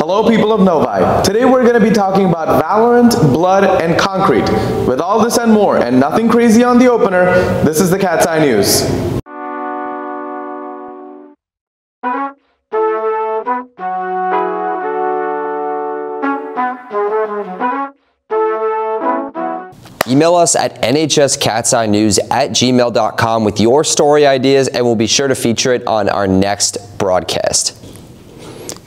Hello people of Novi. Today we're going to be talking about Valorant, Blood, and Concrete. With all this and more, and nothing crazy on the opener, this is the Cat's Eye News. Email us at nhscatseyenews at gmail.com with your story ideas and we'll be sure to feature it on our next broadcast.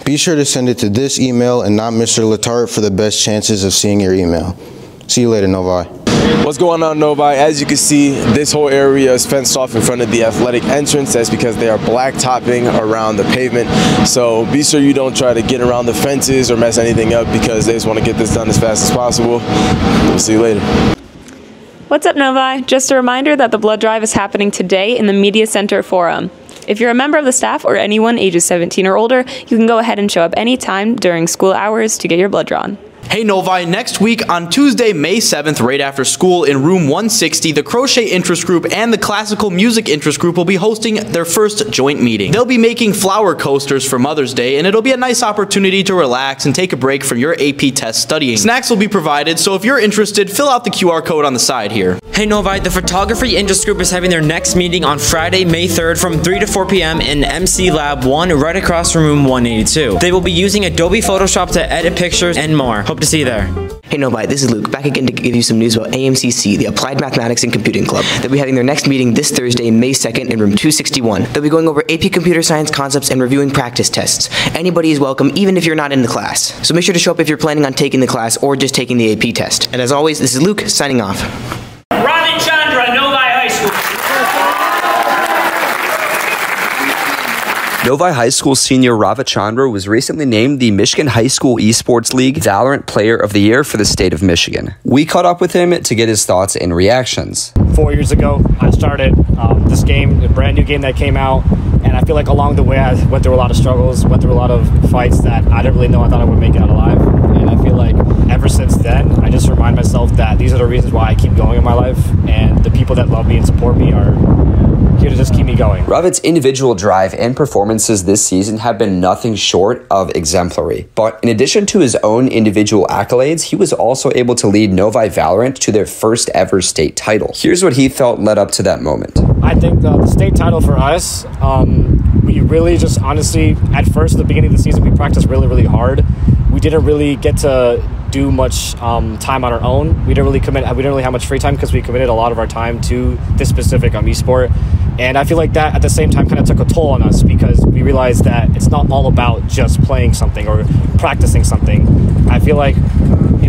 Be sure to send it to this email and not Mr. Letarte for the best chances of seeing your email. See you later, Novi. What's going on, Novi? As you can see, this whole area is fenced off in front of the athletic entrance. That's because they are blacktopping around the pavement. So be sure you don't try to get around the fences or mess anything up because they just want to get this done as fast as possible. We'll see you later. What's up, Novi? Just a reminder that the blood drive is happening today in the Media Center Forum. If you're a member of the staff or anyone ages 17 or older, you can go ahead and show up anytime during school hours to get your blood drawn. Hey Novi, next week on Tuesday, May 7th, right after school in room 160, the Crochet Interest Group and the Classical Music Interest Group will be hosting their first joint meeting. They'll be making flower coasters for Mother's Day, and it'll be a nice opportunity to relax and take a break from your AP test studying. Snacks will be provided, so if you're interested, fill out the QR code on the side here. Hey Novi, the Photography Interest Group is having their next meeting on Friday, May 3rd from 3 to 4 p.m. in MC Lab 1 right across from room 182. They will be using Adobe Photoshop to edit pictures and more. Hope to see you there. Hey Novi, this is Luke, back again to give you some news about AMCC, the Applied Mathematics and Computing Club. They'll be having their next meeting this Thursday, May 2nd in room 261. They'll be going over AP Computer Science concepts and reviewing practice tests. Anybody is welcome, even if you're not in the class. So make sure to show up if you're planning on taking the class or just taking the AP test. And as always, this is Luke, signing off. Ravichandra, Novi High School. Novi High School senior Ravichandra was recently named the Michigan High School Esports League Valorant Player of the Year for the state of Michigan. We caught up with him to get his thoughts and reactions. Four years ago, I started um, this game, a brand new game that came out, and I feel like along the way I went through a lot of struggles, went through a lot of fights that I didn't really know I thought I would make it out alive. And I feel like ever since then, I just remind myself that these are the reasons why I keep going in my life, and the people that love me and support me are here to just keep me going. Ravit's individual drive and performances this season have been nothing short of exemplary. But in addition to his own individual accolades, he was also able to lead Novi Valorant to their first ever state title. Here's what he felt led up to that moment. I think the, the state title for us, um, we really just honestly, at first, at the beginning of the season, we practiced really, really hard. We didn't really get to do much um, time on our own. We didn't really commit. We didn't really have much free time because we committed a lot of our time to this specific um, esport. And I feel like that at the same time kind of took a toll on us because we realized that it's not all about just playing something or practicing something. I feel like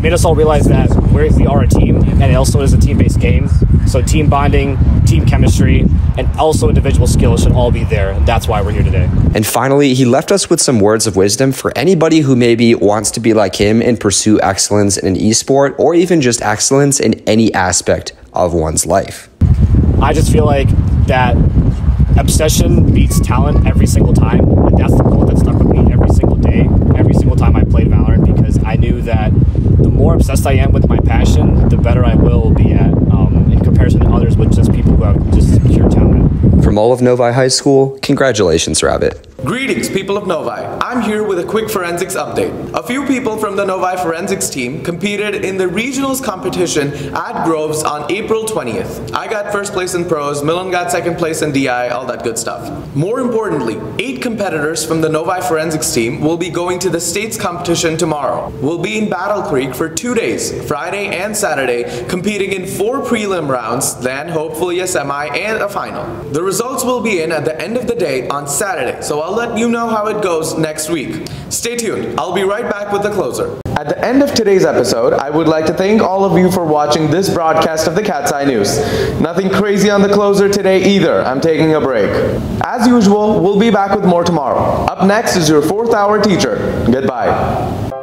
made us all realize that we a team and it also is a team based game. So team bonding, team chemistry, and also individual skills should all be there. And that's why we're here today. And finally, he left us with some words of wisdom for anybody who maybe wants to be like him and pursue excellence in an esport or even just excellence in any aspect of one's life. I just feel like that obsession beats talent every single time. And that's the quote that stuck with me every single day, every single time I played Valorant, because I knew that more obsessed I am with my passion, the better I will be at um, in comparison to others with just people who have just pure talent. From all of Novi High School, congratulations, Rabbit. Greetings, people of Novi. I'm here with a quick forensics update. A few people from the Novi forensics team competed in the regionals competition at Groves on April 20th. I got first place in prose, Milan got second place in DI, all that good stuff. More importantly, eight competitors from the Novi forensics team will be going to the states competition tomorrow. We'll be in Battle Creek for two days, Friday and Saturday, competing in four prelim rounds, then hopefully a semi and a final. The results will be in at the end of the day on Saturday, so I'll let you know how it goes next week. Stay tuned, I'll be right back with the closer. At the end of today's episode, I would like to thank all of you for watching this broadcast of the Cat's Eye News. Nothing crazy on the closer today either, I'm taking a break. As usual, we'll be back with more tomorrow. Up next is your fourth hour teacher. Goodbye.